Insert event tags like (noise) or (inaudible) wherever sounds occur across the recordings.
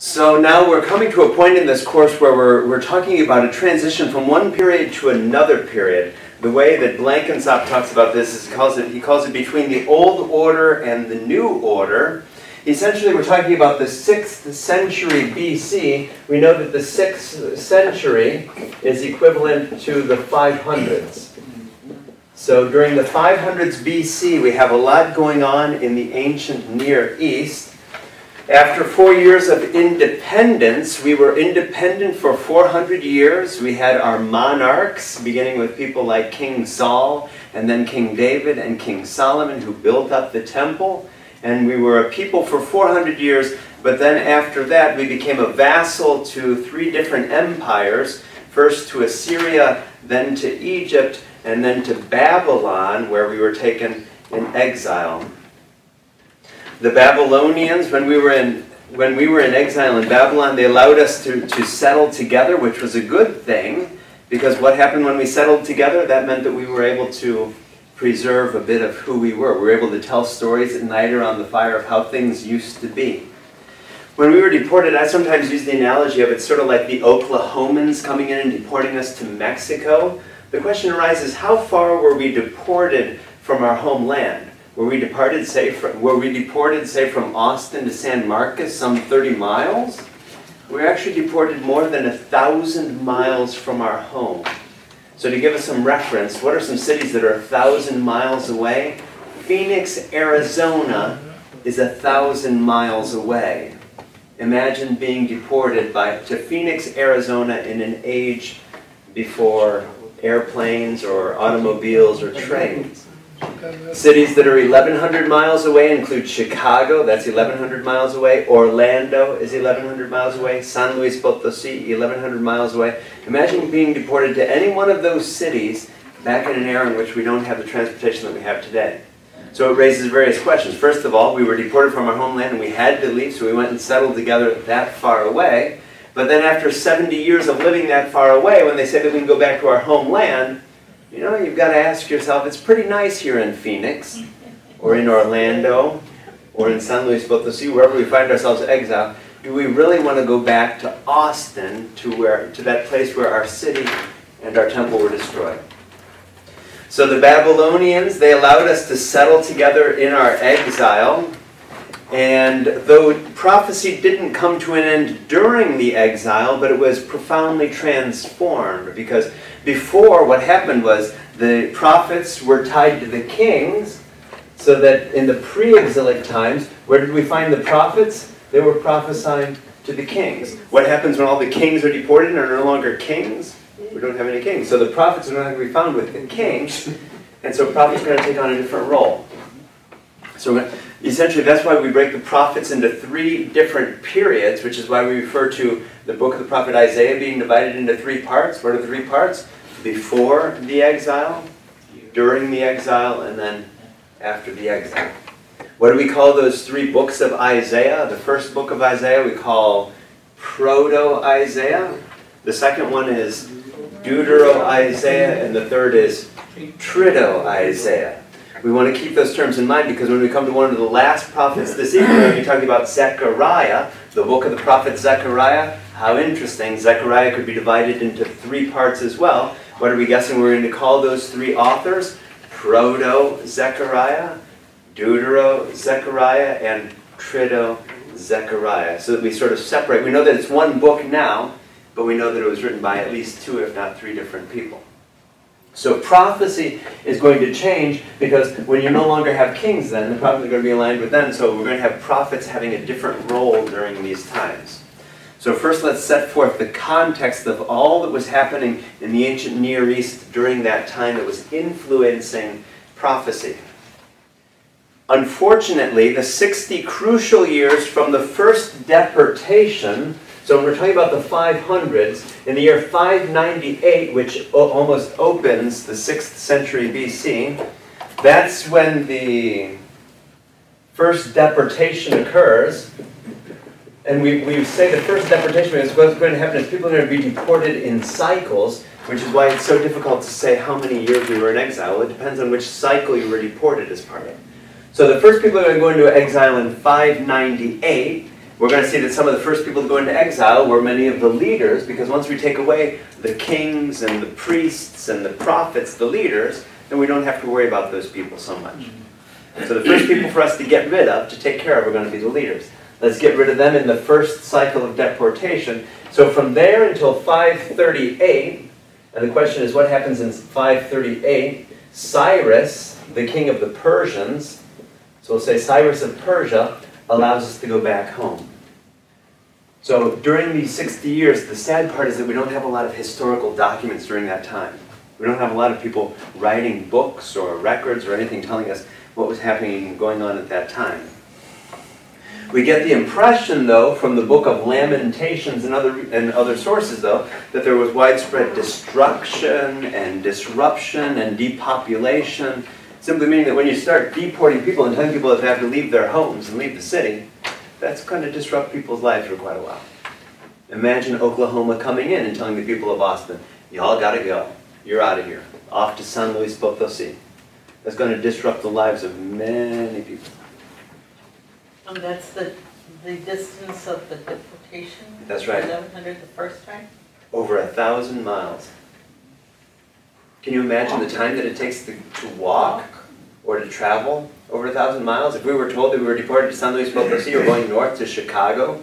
So now we're coming to a point in this course where we're, we're talking about a transition from one period to another period. The way that Blenkinsopp talks about this is he calls it, he calls it between the old order and the new order. Essentially, we're talking about the 6th century BC. We know that the 6th century is equivalent to the 500s. So during the 500s BC, we have a lot going on in the ancient Near East. After four years of independence, we were independent for 400 years. We had our monarchs, beginning with people like King Saul, and then King David and King Solomon, who built up the temple. And we were a people for 400 years, but then after that, we became a vassal to three different empires first to Assyria, then to Egypt, and then to Babylon, where we were taken in exile. The Babylonians, when we were in when we were in exile in Babylon, they allowed us to, to settle together, which was a good thing, because what happened when we settled together? That meant that we were able to preserve a bit of who we were. We were able to tell stories at night around the fire of how things used to be. When we were deported, I sometimes use the analogy of it's sort of like the Oklahomans coming in and deporting us to Mexico. The question arises, how far were we deported from our homeland? Were we departed, say, from, were we deported, say, from Austin to San Marcos, some 30 miles? We were actually deported more than a thousand miles from our home. So to give us some reference, what are some cities that are a thousand miles away? Phoenix, Arizona is a thousand miles away. Imagine being deported by, to Phoenix, Arizona in an age before airplanes or automobiles or trains. Cities that are 1,100 miles away include Chicago, that's 1,100 miles away. Orlando is 1,100 miles away. San Luis Potosi, 1,100 miles away. Imagine being deported to any one of those cities back in an era in which we don't have the transportation that we have today. So it raises various questions. First of all, we were deported from our homeland and we had to leave, so we went and settled together that far away. But then after 70 years of living that far away, when they say that we can go back to our homeland, you know, you've got to ask yourself, it's pretty nice here in Phoenix, or in Orlando, or in San Luis Potosi, wherever we find ourselves exiled. Do we really want to go back to Austin, to, where, to that place where our city and our temple were destroyed? So the Babylonians, they allowed us to settle together in our exile. And though prophecy didn't come to an end during the exile, but it was profoundly transformed because before, what happened was the prophets were tied to the kings, so that in the pre-exilic times, where did we find the prophets? They were prophesying to the kings. What happens when all the kings are deported and are no longer kings? We don't have any kings. So the prophets are not going to be found with the kings, and so prophets are going to take on a different role. So essentially, that's why we break the prophets into three different periods, which is why we refer to the book of the prophet Isaiah being divided into three parts. What are the three parts? before the exile, during the exile, and then after the exile. What do we call those three books of Isaiah? The first book of Isaiah we call Proto-Isaiah. The second one is Deutero-Isaiah, and the third is Trito-Isaiah. We want to keep those terms in mind because when we come to one of the last prophets this evening, we're going to be talking about Zechariah, the book of the prophet Zechariah. How interesting. Zechariah could be divided into three parts as well. What are we guessing we're going to call those three authors? Proto-Zechariah, Deutero-Zechariah, and Trito-Zechariah. So that we sort of separate. We know that it's one book now, but we know that it was written by at least two, if not three different people. So prophecy is going to change because when you no longer have kings then, the prophets are going to be aligned with them. So we're going to have prophets having a different role during these times. So first let's set forth the context of all that was happening in the ancient Near East during that time that was influencing prophecy. Unfortunately, the 60 crucial years from the first deportation, so when we're talking about the 500s, in the year 598, which almost opens the 6th century BC, that's when the first deportation occurs. And we, we say the first deportation is what's going to happen is people are going to be deported in cycles, which is why it's so difficult to say how many years we were in exile. It depends on which cycle you were deported as part of. So the first people are going to go into exile in 598. We're going to see that some of the first people to go into exile were many of the leaders, because once we take away the kings and the priests and the prophets, the leaders, then we don't have to worry about those people so much. Mm-hmm. So the first people for us to get rid of, to take care of, are going to be the leaders. Let's get rid of them in the first cycle of deportation. So from there until 538, and the question is what happens in 538? Cyrus, the king of the Persians, so we'll say Cyrus of Persia, allows us to go back home. So during these 60 years, the sad part is that we don't have a lot of historical documents during that time. We don't have a lot of people writing books or records or anything telling us what was happening and going on at that time. We get the impression, though, from the book of Lamentations and other, and other sources, though, that there was widespread destruction and disruption and depopulation, simply meaning that when you start deporting people and telling people that they have to leave their homes and leave the city, that's going to disrupt people's lives for quite a while. Imagine Oklahoma coming in and telling the people of Austin, y'all got to go. You're out of here. Off to San Luis Potosi. That's going to disrupt the lives of many people. And that's the, the distance of the deportation? That's right. Eleven hundred the first time? Over a thousand miles. Can you imagine the time that it takes to, to walk or to travel over a thousand miles? If we were told that we were deported to San Luis Potosi or going north to Chicago,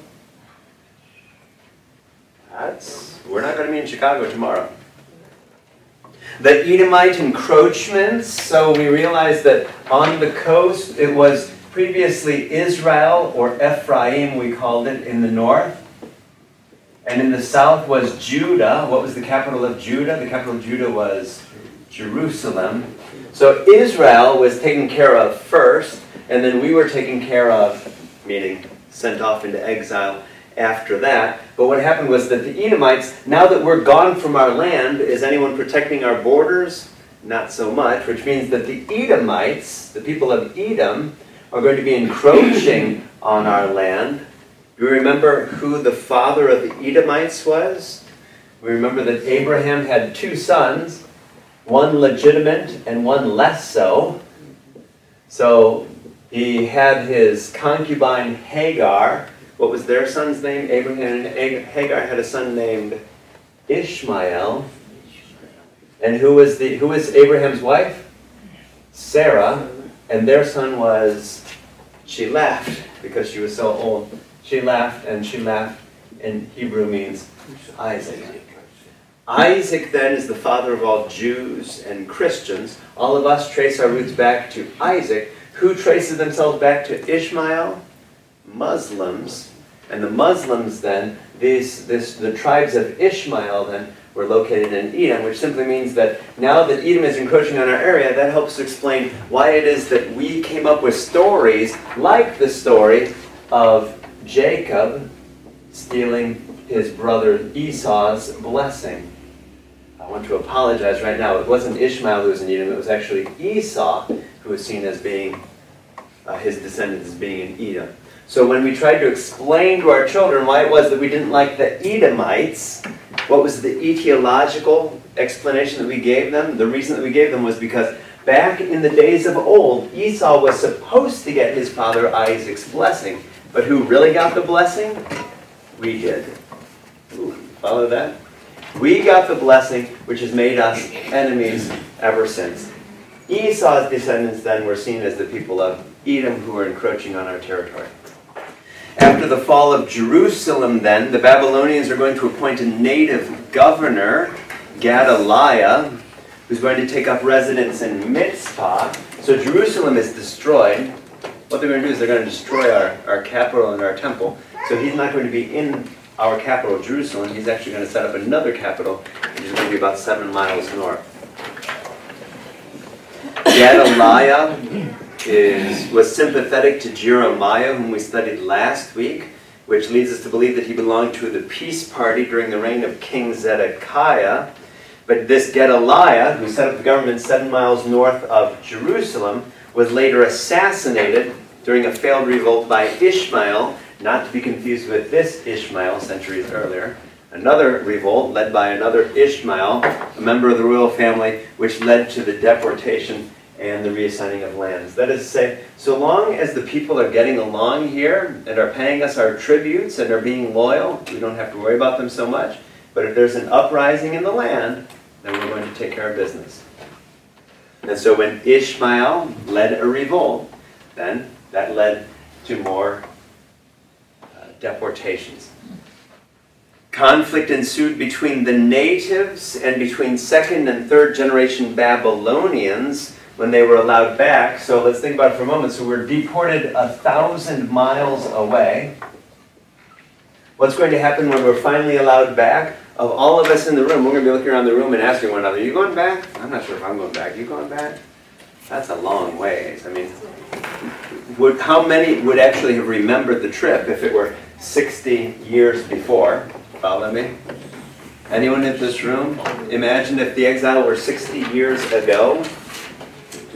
that's, we're not going to be in Chicago tomorrow. The Edomite encroachments, so we realize that on the coast it was previously Israel or Ephraim, we called it, in the north. And in the south was Judah. What was the capital of Judah? The capital of Judah was Jerusalem. So Israel was taken care of first, and then we were taken care of, meaning sent off into exile after that. But what happened was that the Edomites, now that we're gone from our land, is anyone protecting our borders? Not so much, which means that the Edomites, the people of Edom, are going to be encroaching (coughs) on our land. Do you remember who the father of the Edomites was? We remember that Abraham had two sons, one legitimate and one less so. So he had his concubine Hagar, what was their son's name? Abraham and Hagar had a son named Ishmael. And who was the who was Abraham's wife? Sarah. And their son was she laughed because she was so old. She laughed and she laughed in Hebrew means Isaac. Isaac then is the father of all Jews and Christians. All of us trace our roots back to Isaac. Who traces themselves back to Ishmael? Muslims, and the Muslims then, these, this, the tribes of Ishmael then, were located in Edom, which simply means that now that Edom is encroaching on our area, that helps to explain why it is that we came up with stories like the story of Jacob stealing his brother Esau's blessing. I want to apologize right now. It wasn't Ishmael who was in Edom, it was actually Esau who was seen as being, uh, his descendants as being in Edom. So when we tried to explain to our children why it was that we didn't like the Edomites, what was the etiological explanation that we gave them? The reason that we gave them was because back in the days of old, Esau was supposed to get his father Isaac's blessing. But who really got the blessing? We did. Ooh, follow that? We got the blessing which has made us enemies ever since. Esau's descendants then were seen as the people of Edom who were encroaching on our territory. After the fall of Jerusalem, then, the Babylonians are going to appoint a native governor, Gedaliah, who's going to take up residence in Mitzpah. So Jerusalem is destroyed. What they're going to do is they're going to destroy our, our capital and our temple. So he's not going to be in our capital, Jerusalem. He's actually going to set up another capital, which is going to be about seven miles north. Gedaliah is, was sympathetic to Jeremiah, whom we studied last week, which leads us to believe that he belonged to the peace party during the reign of King Zedekiah. But this Gedaliah, who set up the government seven miles north of Jerusalem, was later assassinated during a failed revolt by Ishmael, not to be confused with this Ishmael centuries earlier. Another revolt led by another Ishmael, a member of the royal family, which led to the deportation and the reassigning of lands. That is to say, so long as the people are getting along here and are paying us our tributes and are being loyal, we don't have to worry about them so much. But if there's an uprising in the land, then we're going to take care of business. And so when Ishmael led a revolt, then that led to more deportations. Conflict ensued between the natives and between second and third generation Babylonians when they were allowed back. So let's think about it for a moment. So we're deported a thousand miles away. What's going to happen when we're finally allowed back? Of all of us in the room, we're going to be looking around the room and asking one another, you going back? I'm not sure if I'm going back. You going back? That's a long ways. I mean, would, how many would actually have remembered the trip if it were 60 years before? Follow me? Anyone in this room? Imagine if the exile were 60 years ago.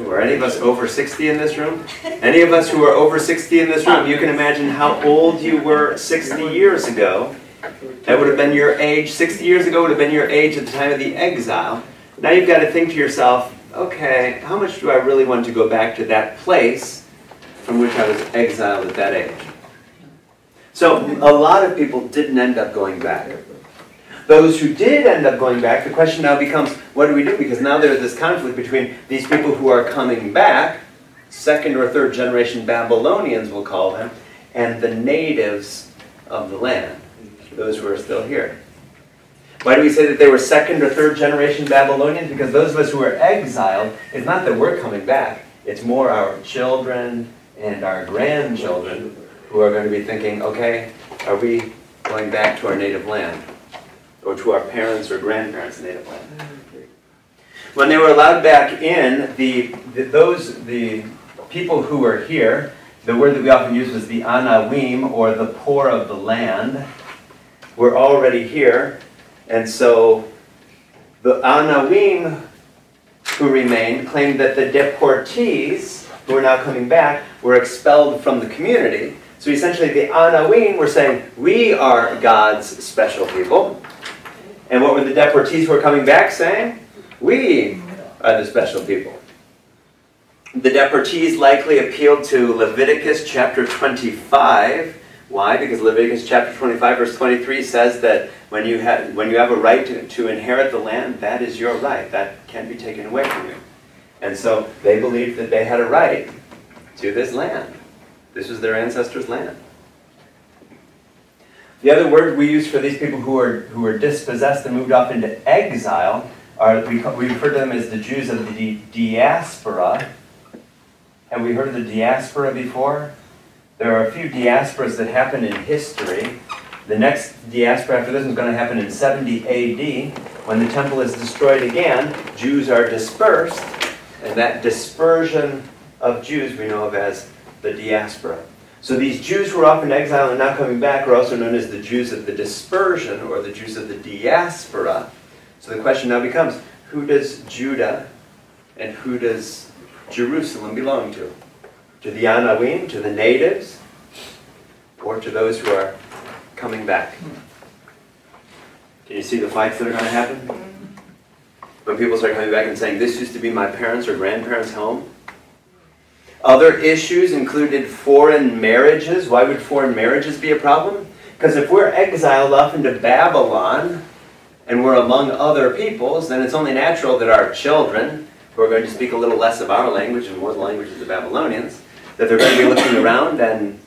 Are any of us over 60 in this room? Any of us who are over 60 in this room, you can imagine how old you were 60 years ago. That would have been your age, 60 years ago would have been your age at the time of the exile. Now you've got to think to yourself, okay, how much do I really want to go back to that place from which I was exiled at that age? So a lot of people didn't end up going back. Those who did end up going back, the question now becomes, what do we do? Because now there's this conflict between these people who are coming back, second or third generation Babylonians we'll call them, and the natives of the land, those who are still here. Why do we say that they were second or third generation Babylonians? Because those of us who are exiled, it's not that we're coming back, it's more our children and our grandchildren who are going to be thinking, okay, are we going back to our native land? or to our parents or grandparents' native land. When they were allowed back in, the, the, those the people who were here, the word that we often use was the anawim, or the poor of the land, were already here. And so the anawim who remained claimed that the deportees, who are now coming back, were expelled from the community. So essentially the anawim were saying, we are God's special people. And what were the deportees who were coming back saying? We are the special people. The deportees likely appealed to Leviticus chapter 25. Why? Because Leviticus chapter 25 verse 23 says that when you have, when you have a right to, to inherit the land, that is your right. That can't be taken away from you. And so they believed that they had a right to this land. This was their ancestors' land. The other word we use for these people who are, who are dispossessed and moved off into exile are, we, we refer to them as the Jews of the diaspora. Have we heard of the diaspora before? There are a few diasporas that happen in history. The next diaspora after this is going to happen in 70 AD. When the temple is destroyed again, Jews are dispersed, and that dispersion of Jews we know of as the diaspora. So these Jews who are off in exile and now coming back are also known as the Jews of the dispersion or the Jews of the diaspora. So the question now becomes, who does Judah and who does Jerusalem belong to? To the Anawim, to the natives, or to those who are coming back? Can you see the fights that are going to happen? Mm-hmm. When people start coming back and saying, this used to be my parents' or grandparents' home, other issues included foreign marriages. Why would foreign marriages be a problem? Because if we're exiled off into Babylon and we're among other peoples, then it's only natural that our children, who are going to speak a little less of our language and more the language of the Babylonians, that they're going to be looking around and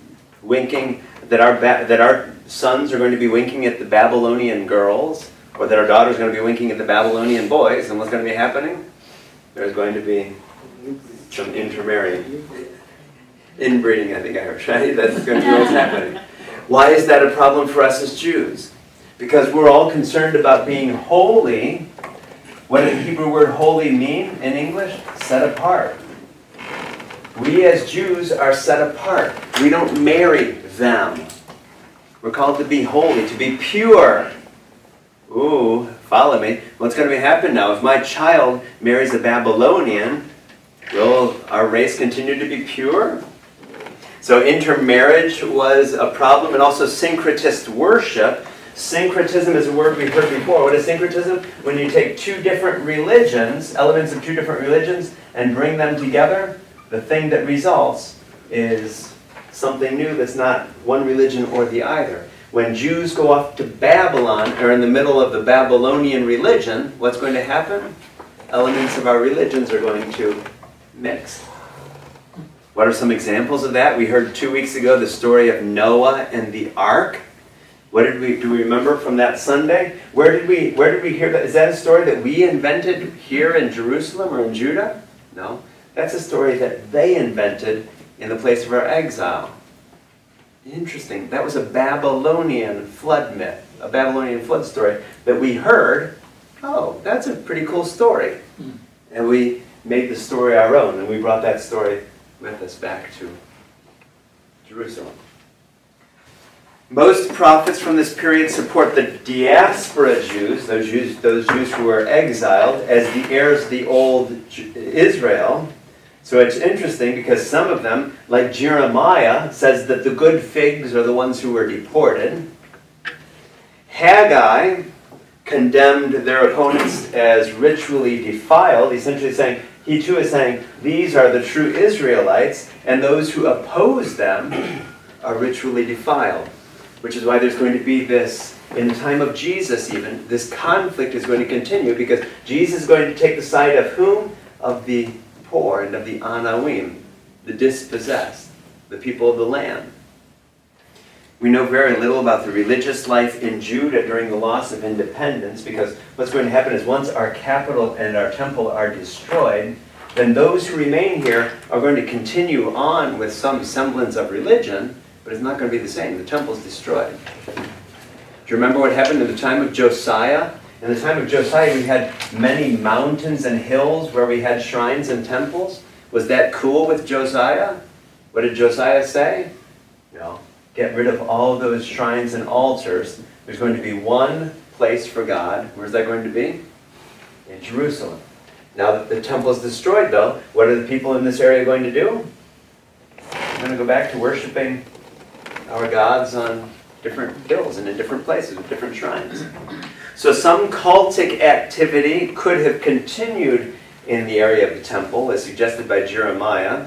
winking, that our, that our sons are going to be winking at the Babylonian girls, or that our daughters are going to be winking at the Babylonian boys, and what's going to be happening? There's going to be some intermarrying. Inbreeding, I think I heard, right? (laughs) That's going to be what's (laughs) happening. Why is that a problem for us as Jews? Because we're all concerned about being holy. What does the Hebrew word holy mean in English? Set apart. We as Jews are set apart. We don't marry them. We're called to be holy, to be pure. Ooh, follow me. What's going to happen now? If my child marries a Babylonian, Will our race continue to be pure? So intermarriage was a problem, and also syncretist worship. Syncretism is a word we've heard before. What is syncretism? When you take two different religions, elements of two different religions, and bring them together, the thing that results is something new that's not one religion or the other. When Jews go off to Babylon, or in the middle of the Babylonian religion, what's going to happen? Elements of our religions are going to mix. What are some examples of that? We heard two weeks ago the story of Noah and the ark. What did we do we remember from that Sunday? Where did we where did we hear that? Is that a story that we invented here in Jerusalem or in Judah? No. That's a story that they invented in the place of our exile. Interesting. That was a Babylonian flood myth, a Babylonian flood story that we heard. Oh, that's a pretty cool story. Hmm. And we made the story our own, and we brought that story with us back to Jerusalem. Most prophets from this period support the diaspora Jews, those Jews, those Jews who were exiled, as the heirs of the old Israel. So it's interesting because some of them, like Jeremiah, says that the good figs are the ones who were deported. Haggai condemned their opponents as ritually defiled, essentially saying, he too is saying, these are the true Israelites, and those who oppose them (clears throat) are ritually defiled which is why there's going to be this, in the time of Jesus even, this conflict is going to continue because Jesus is going to take the side of whom? Of the poor and of the Anawim, the dispossessed, the people of the land. We know very little about the religious life in Judah during the loss of independence because what's going to happen is once our capital and our temple are destroyed, then those who remain here are going to continue on with some semblance of religion, but it's not going to be the same. The temple's destroyed. Do you remember what happened in the time of Josiah? In the time of Josiah, we had many mountains and hills where we had shrines and temples. Was that cool with Josiah? What did Josiah say? No. Get rid of all those shrines and altars. There's going to be one place for God. Where's that going to be? In Jerusalem. Now that the temple is destroyed, though, what are the people in this area going to do? They're going to go back to worshiping our gods on different hills and in different places with different shrines. So some cultic activity could have continued in the area of the temple, as suggested by Jeremiah.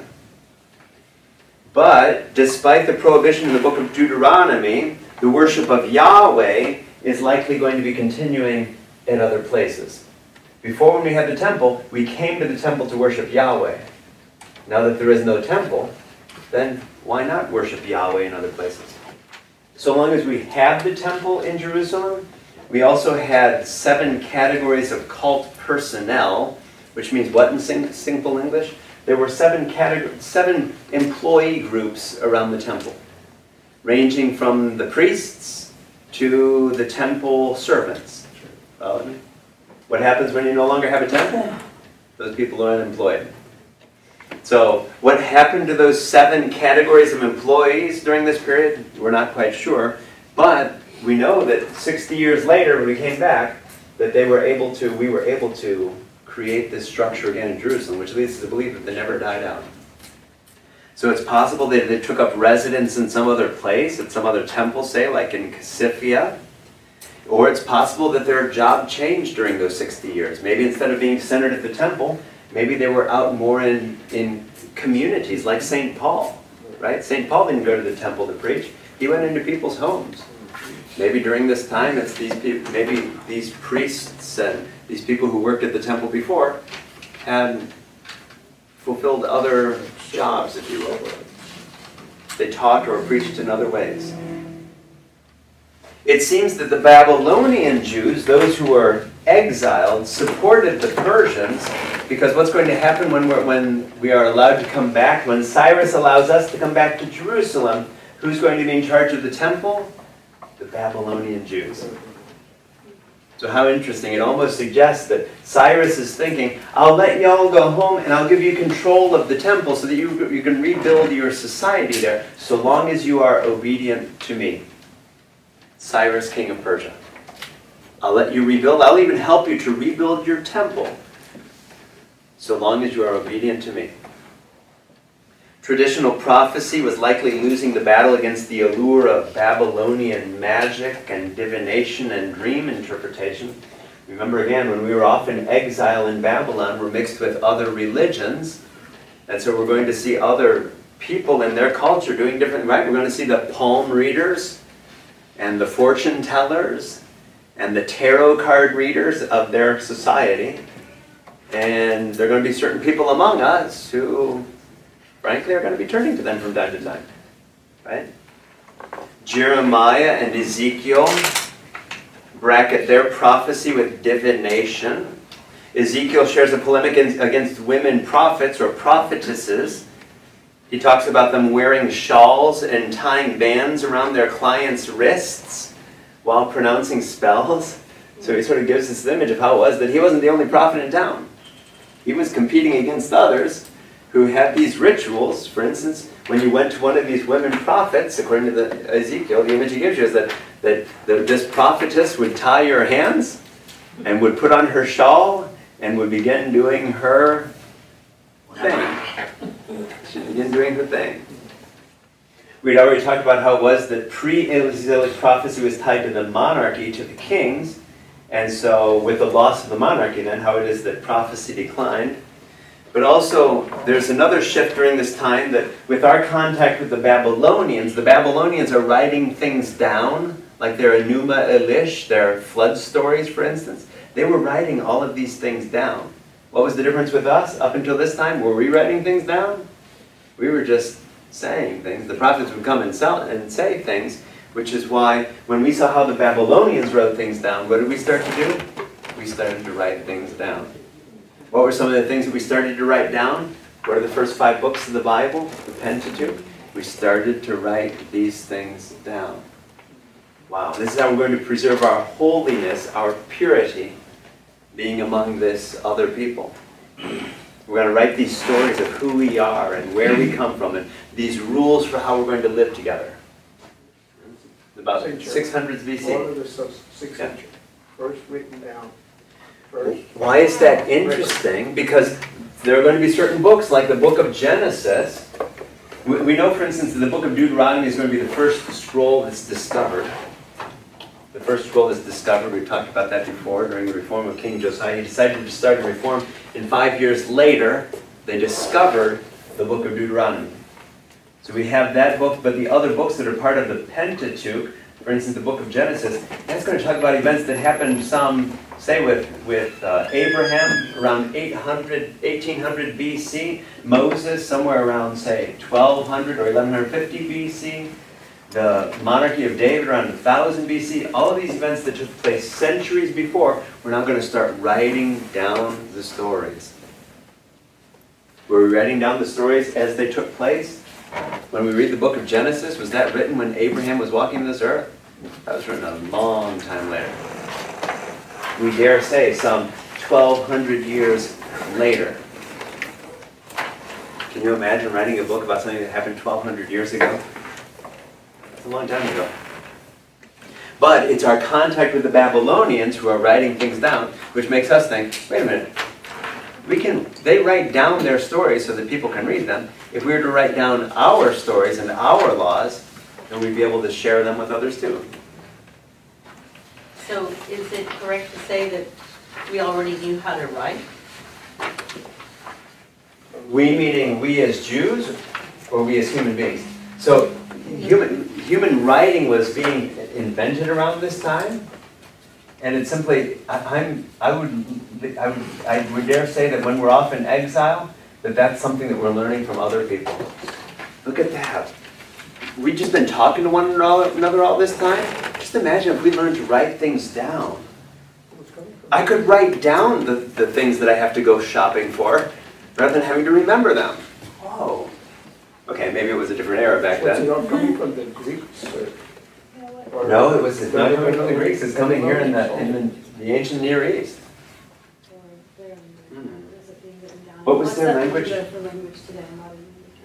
But despite the prohibition in the book of Deuteronomy, the worship of Yahweh is likely going to be continuing in other places. Before, when we had the temple, we came to the temple to worship Yahweh. Now that there is no temple, then why not worship Yahweh in other places? So long as we have the temple in Jerusalem, we also had seven categories of cult personnel, which means what in simple English? There were seven, seven employee groups around the temple, ranging from the priests to the temple servants. Follow me? Uh, what happens when you no longer have a temple? Those people are unemployed. So what happened to those seven categories of employees during this period, we're not quite sure. But we know that 60 years later, when we came back, that they were able to, we were able to create this structure again in Jerusalem, which leads to the belief that they never died out. So it's possible that they took up residence in some other place, at some other temple, say, like in Casiphia. Or it's possible that their job changed during those 60 years. Maybe instead of being centered at the temple, Maybe they were out more in, in communities like St. Paul, right? St. Paul didn't go to the temple to preach. He went into people's homes. Maybe during this time, it's these people, maybe these priests and these people who worked at the temple before had fulfilled other jobs, if you will. They taught or preached in other ways. It seems that the Babylonian Jews, those who were exiled, supported the Persians because what's going to happen when, we're, when we are allowed to come back, when Cyrus allows us to come back to Jerusalem, who's going to be in charge of the temple? The Babylonian Jews. So how interesting. It almost suggests that Cyrus is thinking, I'll let y'all go home and I'll give you control of the temple so that you, you can rebuild your society there, so long as you are obedient to me. Cyrus, king of Persia. I'll let you rebuild. I'll even help you to rebuild your temple, so long as you are obedient to me. Traditional prophecy was likely losing the battle against the allure of Babylonian magic and divination and dream interpretation. Remember again, when we were off in exile in Babylon, we're mixed with other religions. And so we're going to see other people in their culture doing different, right? We're going to see the palm readers and the fortune tellers and the tarot card readers of their society. And there are going to be certain people among us who frankly, are going to be turning to them from time to time. Right? Jeremiah and Ezekiel bracket their prophecy with divination. Ezekiel shares a polemic against women prophets or prophetesses. He talks about them wearing shawls and tying bands around their clients' wrists while pronouncing spells. So he sort of gives this image of how it was that he wasn't the only prophet in town. He was competing against others who had these rituals. For instance, when you went to one of these women prophets, according to the Ezekiel, the image he gives you is that, that, that this prophetess would tie your hands and would put on her shawl and would begin doing her thing. She'd begin doing her thing. We'd already talked about how it was that pre-exilic prophecy was tied to the monarchy, to the kings, and so with the loss of the monarchy then, how it is that prophecy declined. But also, there's another shift during this time that with our contact with the Babylonians, the Babylonians are writing things down, like their Enuma Elish, their flood stories, for instance. They were writing all of these things down. What was the difference with us up until this time? Were we writing things down? We were just saying things. The prophets would come and, sell, and say things, which is why when we saw how the Babylonians wrote things down, what did we start to do? We started to write things down. What were some of the things that we started to write down? What are the first five books of the Bible, the Pentateuch? We started to write these things down. Wow, this is how we're going to preserve our holiness, our purity, being among this other people. We're going to write these stories of who we are and where we come from and these rules for how we're going to live together. About 600s BC. 600, first written down why is that interesting? Because there are going to be certain books, like the book of Genesis. We, we know, for instance, that the book of Deuteronomy is going to be the first scroll that's discovered. The first scroll that's discovered, we've talked about that before during the reform of King Josiah. He decided to start a reform, and five years later, they discovered the book of Deuteronomy. So we have that book, but the other books that are part of the Pentateuch, for instance, the book of Genesis, that's going to talk about events that happened some say with, with uh, Abraham around 800, 1800 BC, Moses somewhere around, say, 1200 or 1150 BC, the monarchy of David around 1000 BC, all of these events that took place centuries before, we're now going to start writing down the stories. Were we writing down the stories as they took place? When we read the book of Genesis, was that written when Abraham was walking this earth? That was written a long time later we dare say, some 1,200 years later. Can you imagine writing a book about something that happened 1,200 years ago? That's a long time ago. But it's our contact with the Babylonians who are writing things down, which makes us think, wait a minute, we can, they write down their stories so that people can read them. If we were to write down our stories and our laws, then we'd be able to share them with others too. So is it correct to say that we already knew how to write? We meaning we as Jews or we as human beings? So human, human writing was being invented around this time. And it's simply, I, am I would, I would, I would dare say that when we're off in exile, that that's something that we're learning from other people. Look at that. We've just been talking to one another all this time. Just imagine if we learned to write things down. I could write down the, the things that I have to go shopping for rather than having to remember them. Whoa. Okay, maybe it was a different era back then. It's not coming from the Greeks? Or, no, it was it's not coming from the Greeks. It's coming here in the, in the, the ancient Near East. Hmm. What was their language?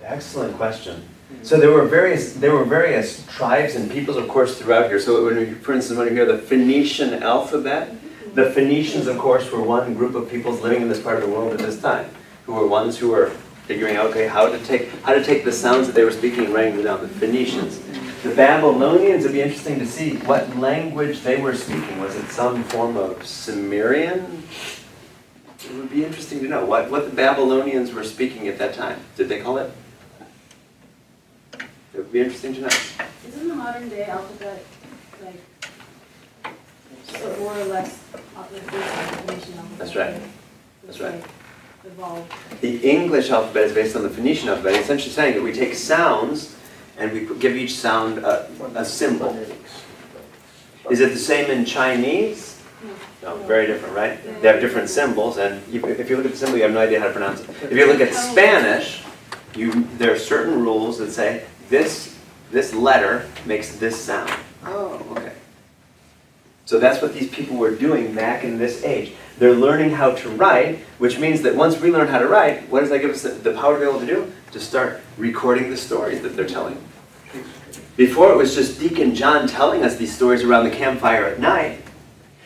Excellent question. So there were various there were various tribes and peoples, of course, throughout here. So when for instance, when you hear the Phoenician alphabet, the Phoenicians, of course, were one group of peoples living in this part of the world at this time, who were ones who were figuring out okay how to take how to take the sounds that they were speaking and writing them down. The Phoenicians, the Babylonians. It'd be interesting to see what language they were speaking. Was it some form of Sumerian? It would be interesting to know what, what the Babylonians were speaking at that time. Did they call it? It would be interesting to know. Isn't the modern day alphabet like so more or less based on the Phoenician alphabet? That's right. right? That's right. Evolved. The English alphabet is based on the Phoenician alphabet, essentially saying that we take sounds and we give each sound a, a symbol. Is it the same in Chinese? Hmm. No, very different, right? They have different symbols, and if you look at the symbol, you have no idea how to pronounce it. If you look at Spanish, you, there are certain rules that say this, this letter makes this sound. Oh, okay. So that's what these people were doing back in this age. They're learning how to write, which means that once we learn how to write, what does that give us the, the power to be able to do? To start recording the stories that they're telling. Before it was just Deacon John telling us these stories around the campfire at night.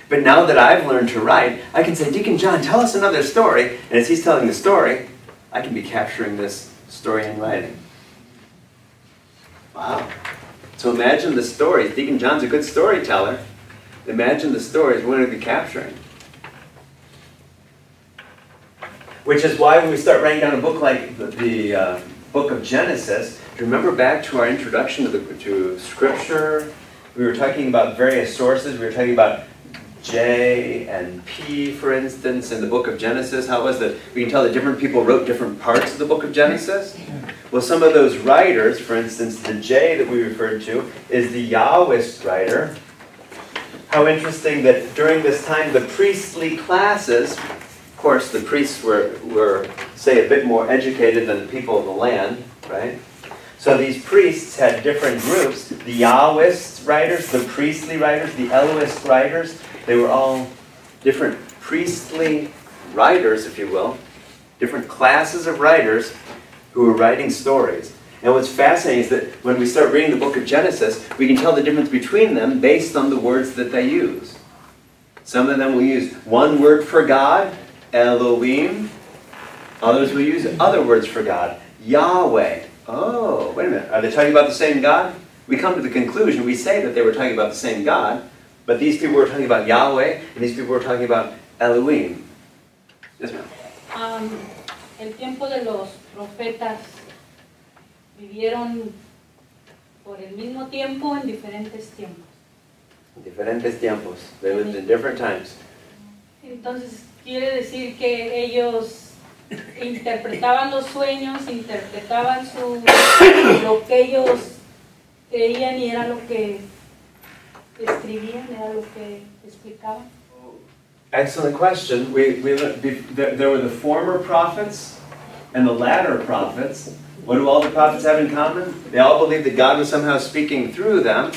But now that I've learned to write, I can say, Deacon John, tell us another story. And as he's telling the story, I can be capturing this story in writing. Wow. So imagine the stories. Deacon John's a good storyteller. Imagine the stories we're going to be capturing. Which is why when we start writing down a book like the, the uh, book of Genesis, remember back to our introduction to, the, to Scripture? We were talking about various sources. We were talking about J and P, for instance, in the book of Genesis. How was that? We can tell that different people wrote different parts of the book of Genesis. Well, some of those writers, for instance, the J that we referred to is the Yahwist writer. How interesting that during this time the priestly classes, of course, the priests were, were say, a bit more educated than the people of the land, right? So these priests had different groups the Yahwist writers, the priestly writers, the Elohist writers. They were all different priestly writers, if you will, different classes of writers who were writing stories. And what's fascinating is that when we start reading the book of Genesis, we can tell the difference between them based on the words that they use. Some of them will use one word for God, Elohim. Others will use other words for God, Yahweh. Oh, wait a minute. Are they talking about the same God? We come to the conclusion, we say that they were talking about the same God, but these people were talking about Yahweh, and these people were talking about Elohim. Yes, ma'am. Am, el tiempo de los profetas vivieron por el mismo tiempo en diferentes tiempos. Diferentes tiempos. They lived in different times. Entonces quiere decir que ellos interpretaban los sueños, interpretaban su, lo que ellos creían y era lo que Excellent question. We, we, there were the former prophets and the latter prophets. What do all the prophets have in common? They all believed that God was somehow speaking through them.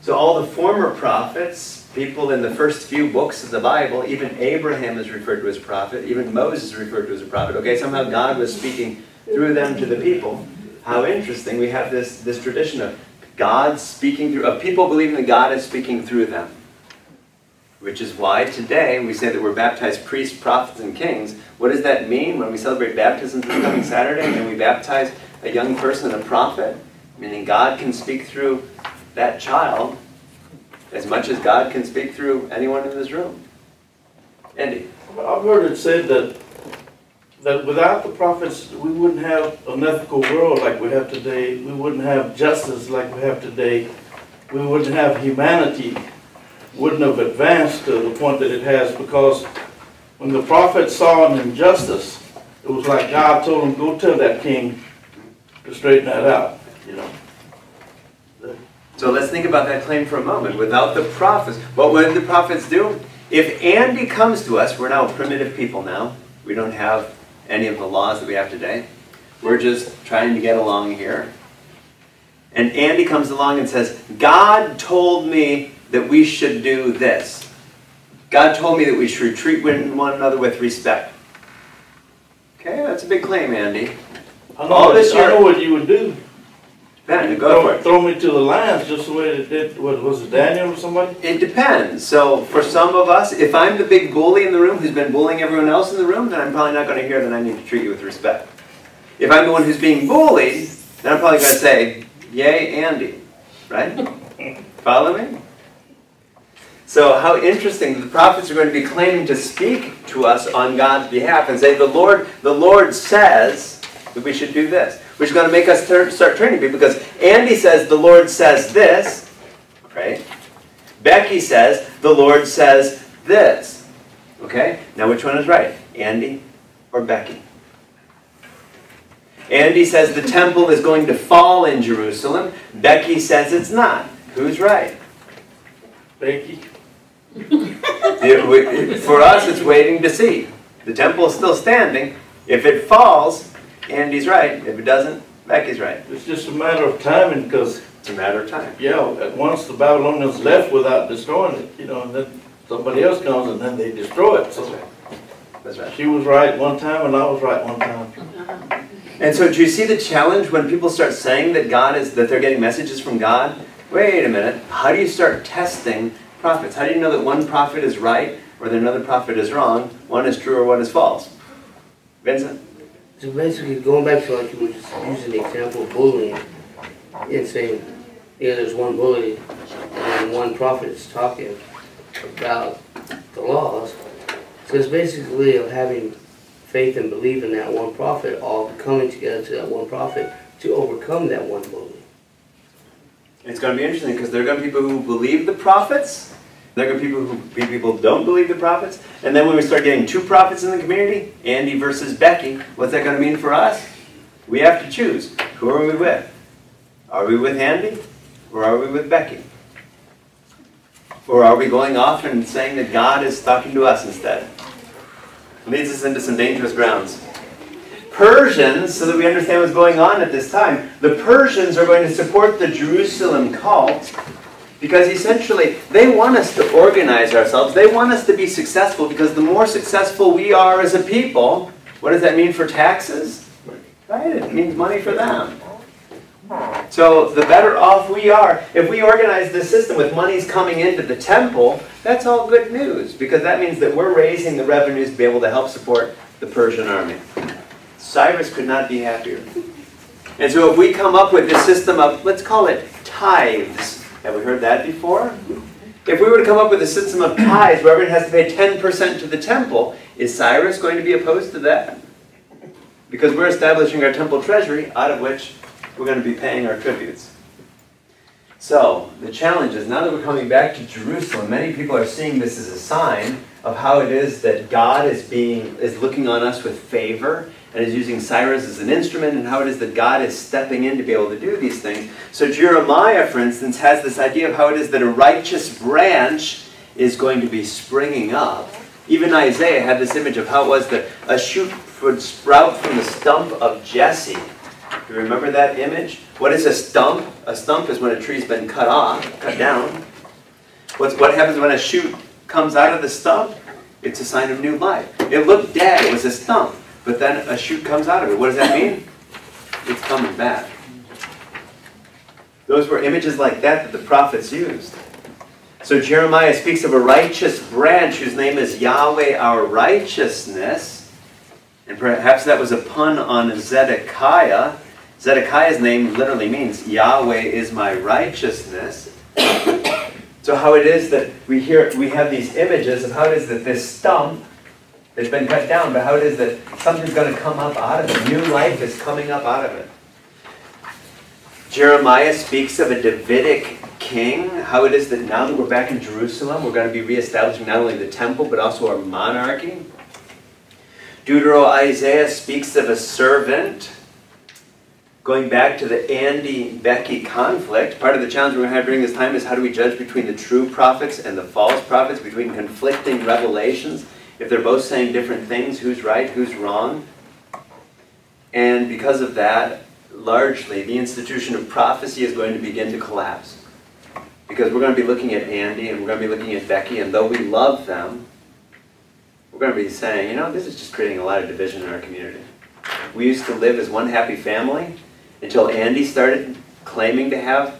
So all the former prophets, people in the first few books of the Bible, even Abraham is referred to as prophet, even Moses is referred to as a prophet. Okay, somehow God was speaking through them to the people. How interesting. We have this, this tradition of God speaking through, of people believing that God is speaking through them. Which is why today we say that we're baptized priests, prophets, and kings. What does that mean when we celebrate baptism this coming Saturday and we baptize a young person a prophet? Meaning God can speak through that child as much as God can speak through anyone in this room. Andy. I've heard it said that, that without the prophets, we wouldn't have an ethical world like we have today. We wouldn't have justice like we have today. We wouldn't have humanity, wouldn't have advanced to the point that it has because when the prophets saw an injustice, it was like God told them, go tell that king to straighten that out, you know. So let's think about that claim for a moment. Without the prophets, what would the prophets do? If Andy comes to us, we're now primitive people now. We don't have any of the laws that we have today. We're just trying to get along here. And Andy comes along and says, God told me that we should do this. God told me that we should treat one another with respect. Okay, that's a big claim, Andy. I know, All this I year- know what you would do. Go for Throw, throw me to the lions just the way it did, what, was it Daniel or somebody? It depends. So for some of us, if I'm the big bully in the room who's been bullying everyone else in the room, then I'm probably not going to hear that I need to treat you with respect. If I'm the one who's being bullied, then I'm probably going to say, Yay, Andy. Right? (laughs) Follow me? So, how interesting the prophets are going to be claiming to speak to us on God's behalf and say, The Lord, the Lord says that we should do this. Which is going to make us start training people because Andy says, The Lord says this, right? Becky says, The Lord says this. Okay? Now, which one is right? Andy or Becky? Andy says the temple is going to fall in Jerusalem. Becky says it's not. Who's right? Becky, For us, it's waiting to see. The temple is still standing. If it falls, Andy's right. If it doesn't, Becky's right. it's just a matter of timing, because, It's a matter of time. yeah, at once the Babylonians left without destroying it, you know, and then somebody else comes and then they destroy it, That's right. That's right. She was right one time and I was right one time. And so, do you see the challenge when people start saying that God is that they're getting messages from God? Wait a minute. How do you start testing prophets? How do you know that one prophet is right or that another prophet is wrong? One is true or one is false? Vincent. So basically, going back to like you were just using the example of bullying, and saying, yeah, there's one bully, and one prophet is talking about the laws. So it's basically of having faith and belief in that one prophet, all coming together to that one prophet to overcome that one bully. It's going to be interesting because there are going to be people who believe the prophets. There are people who people don't believe the prophets. And then when we start getting two prophets in the community, Andy versus Becky, what's that going to mean for us? We have to choose. Who are we with? Are we with Andy or are we with Becky? Or are we going off and saying that God is talking to us instead? Leads us into some dangerous grounds. Persians, so that we understand what's going on at this time, the Persians are going to support the Jerusalem cult because essentially they want us to organize ourselves. They want us to be successful because the more successful we are as a people, what does that mean for taxes? Right? It means money for them. So the better off we are, if we organize this system with monies coming into the temple, that's all good news because that means that we're raising the revenues to be able to help support the Persian army. Cyrus could not be happier. And so if we come up with this system of, let's call it tithes, have we heard that before? If we were to come up with a system of tithes where everyone has to pay 10% to the temple, is Cyrus going to be opposed to that? Because we're establishing our temple treasury out of which we're going to be paying our tributes. So, the challenge is now that we're coming back to Jerusalem, many people are seeing this as a sign of how it is that God is being is looking on us with favor and is using Cyrus as an instrument and how it is that God is stepping in to be able to do these things. So Jeremiah, for instance, has this idea of how it is that a righteous branch is going to be springing up. Even Isaiah had this image of how it was that a shoot would sprout from the stump of Jesse. Do you remember that image? What is a stump? A stump is when a tree's been cut off, cut down. What's, what happens when a shoot comes out of the stump? It's a sign of new life. It looked dead, it was a stump, but then a shoot comes out of it. What does that mean? (coughs) It's coming back. Those were images like that that the prophets used. So Jeremiah speaks of a righteous branch whose name is Yahweh our righteousness. And perhaps that was a pun on Zedekiah. Zedekiah's name literally means Yahweh is my righteousness. (coughs) so how it is that we hear we have these images of how it is that this stump has been cut down, but how it is that something's going to come up out of it. New life is coming up out of it. Jeremiah speaks of a Davidic king, how it is that now that we're back in Jerusalem, we're going to be reestablishing not only the temple, but also our monarchy. Deutero Isaiah speaks of a servant. Going back to the Andy Becky conflict, part of the challenge we're going to have during this time is how do we judge between the true prophets and the false prophets, between conflicting revelations? If they're both saying different things, who's right, who's wrong? And because of that, largely, the institution of prophecy is going to begin to collapse. Because we're going to be looking at Andy and we're going to be looking at Becky, and though we love them, we're going to be saying, you know, this is just creating a lot of division in our community. We used to live as one happy family until Andy started claiming to have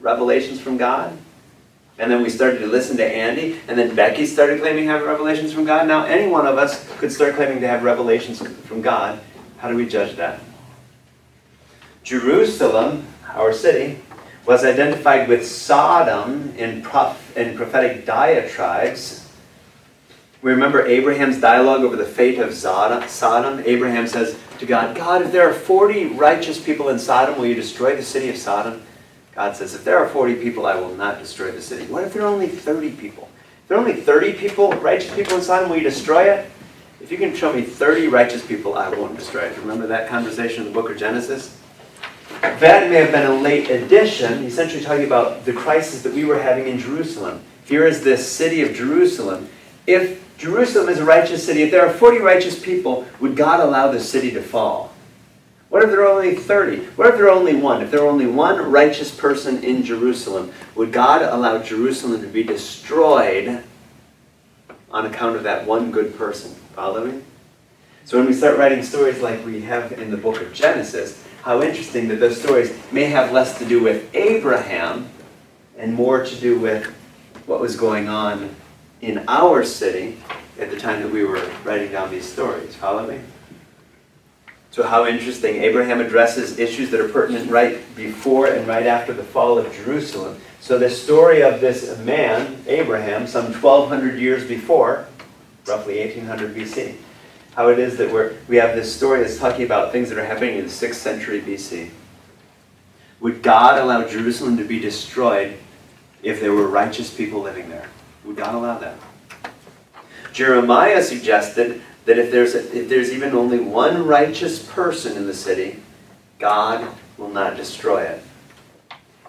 revelations from God. And then we started to listen to Andy, and then Becky started claiming to have revelations from God. Now, any one of us could start claiming to have revelations from God. How do we judge that? Jerusalem, our city, was identified with Sodom in, prof- in prophetic diatribes. We remember Abraham's dialogue over the fate of Sodom. Abraham says to God, God, if there are 40 righteous people in Sodom, will you destroy the city of Sodom? God says, if there are 40 people, I will not destroy the city. What if there are only 30 people? If there are only 30 people, righteous people in Sodom, will you destroy it? If you can show me 30 righteous people, I won't destroy it. Remember that conversation in the book of Genesis? That may have been a late addition, essentially talking about the crisis that we were having in Jerusalem. Here is this city of Jerusalem. If Jerusalem is a righteous city, if there are 40 righteous people, would God allow the city to fall? What if there are only 30? What if there are only one? If there are only one righteous person in Jerusalem, would God allow Jerusalem to be destroyed on account of that one good person? Follow me? So when we start writing stories like we have in the book of Genesis, how interesting that those stories may have less to do with Abraham and more to do with what was going on in our city at the time that we were writing down these stories. Follow me? So how interesting. Abraham addresses issues that are pertinent right before and right after the fall of Jerusalem. So the story of this man, Abraham, some 1,200 years before, roughly 1800 BC, how it is that we're, we have this story that's talking about things that are happening in the 6th century BC. Would God allow Jerusalem to be destroyed if there were righteous people living there? Would God allow that? Jeremiah suggested that if there's, a, if there's even only one righteous person in the city, God will not destroy it.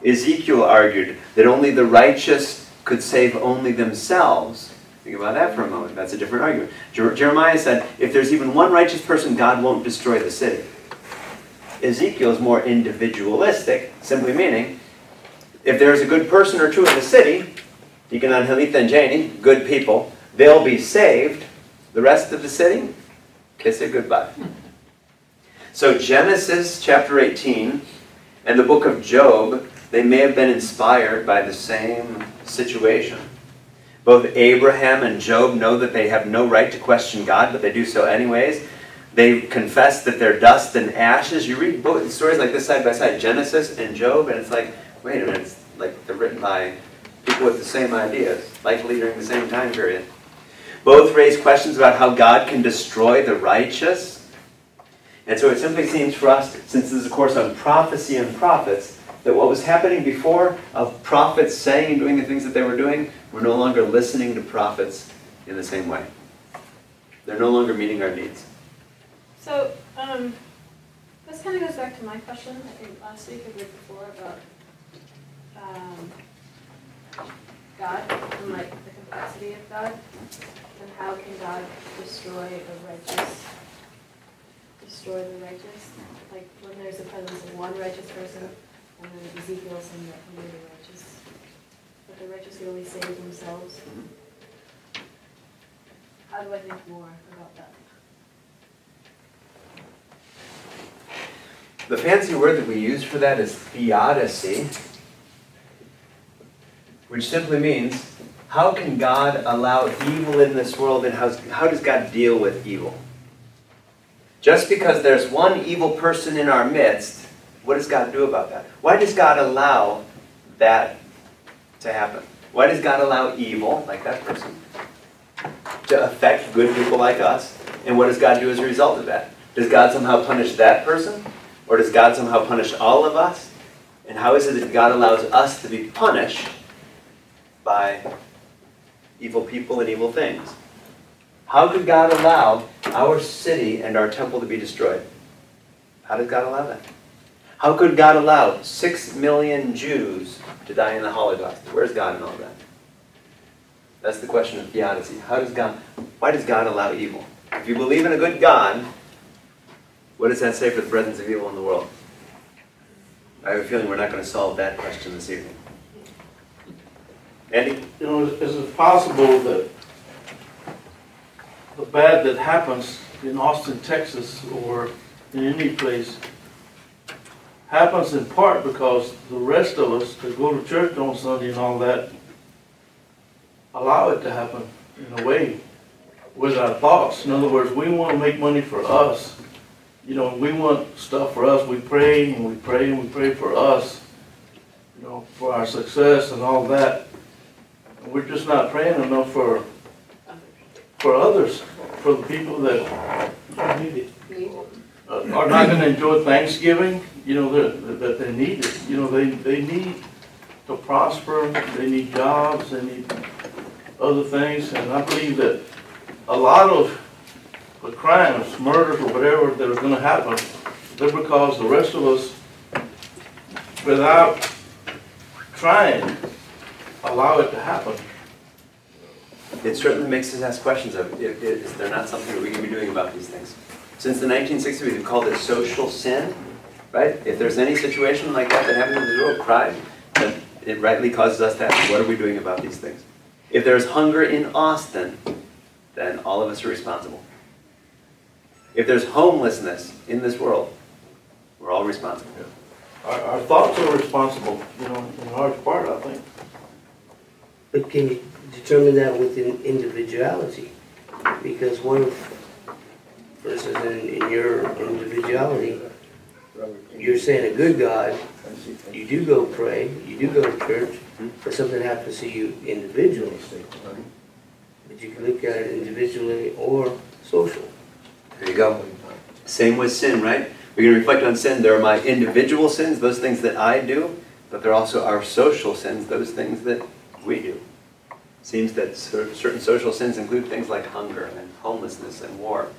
Ezekiel argued that only the righteous could save only themselves. Think about that for a moment. That's a different argument. Jer- Jeremiah said, if there's even one righteous person, God won't destroy the city. Ezekiel is more individualistic, simply meaning, if there's a good person or two in the city, Deacon Angelita and Janie, good people, they'll be saved. The rest of the city, kiss it goodbye. So Genesis chapter 18 and the book of Job, they may have been inspired by the same situation. Both Abraham and Job know that they have no right to question God, but they do so anyways. They confess that they're dust and ashes. You read both stories like this side by side, Genesis and Job, and it's like, wait a minute, it's like they're written by people with the same ideas, likely during the same time period. Both raise questions about how God can destroy the righteous. And so it simply seems for us, since this is a course on prophecy and prophets, that what was happening before of prophets saying and doing the things that they were doing, we're no longer listening to prophets in the same way. They're no longer meeting our needs. So, um, this kind of goes back to my question, I think last week or the week before about, um, God and like the complexity of God and how can God destroy the righteous, destroy the righteous? Like when there's the presence of one righteous person and then Ezekiel saying that only the righteous, but the righteous really save themselves. How do I think more about that? The fancy word that we use for that is theodicy, which simply means how can God allow evil in this world and how, how does God deal with evil? Just because there's one evil person in our midst, what does God do about that? Why does God allow that to happen? Why does God allow evil, like that person, to affect good people like us? And what does God do as a result of that? Does God somehow punish that person? Or does God somehow punish all of us? And how is it that God allows us to be punished by evil people and evil things? How could God allow our city and our temple to be destroyed? How does God allow that? How could God allow six million Jews to die in the Holocaust? Where's God in all that? That's the question of theodicy. How does God, why does God allow evil? If you believe in a good God, what does that say for the presence of evil in the world? I have a feeling we're not going to solve that question this evening. Andy? You know, is is it possible that the bad that happens in Austin, Texas, or in any place happens in part because the rest of us that go to church on Sunday and all that allow it to happen in a way with our thoughts. In other words, we want to make money for us, you know, we want stuff for us, we pray and we pray and we pray for us, you know, for our success and all that. We're just not praying enough for, for others, for the people that uh, are not gonna enjoy Thanksgiving, you know, that, that they need it, you know, they, they need to prosper, they need jobs, they need other things, and I believe that a lot of the crimes, murders or whatever that are gonna happen, they're because the rest of us, without trying, allow it to happen. It certainly makes us ask questions of, is there not something that we can be doing about these things? Since the 1960s, we've called it social sin, right? If there's any situation like that that happens in the world, crime, then it rightly causes us to ask, what are we doing about these things? If there's hunger in Austin, then all of us are responsible. If there's homelessness in this world, we're all responsible. Our, our thoughts are responsible, you know, in large part, I think. But can you determine that within individuality? Because if, for instance, in, in your individuality, you're saying a good God, you do go pray, you do go to church, but something happens to you individually. But you can look at it individually or social. There you go. Same with sin, right? We can reflect on sin. There are my individual sins, those things that I do, but there are also are social sins, those things that we do. Seems that certain social sins include things like hunger and homelessness and war.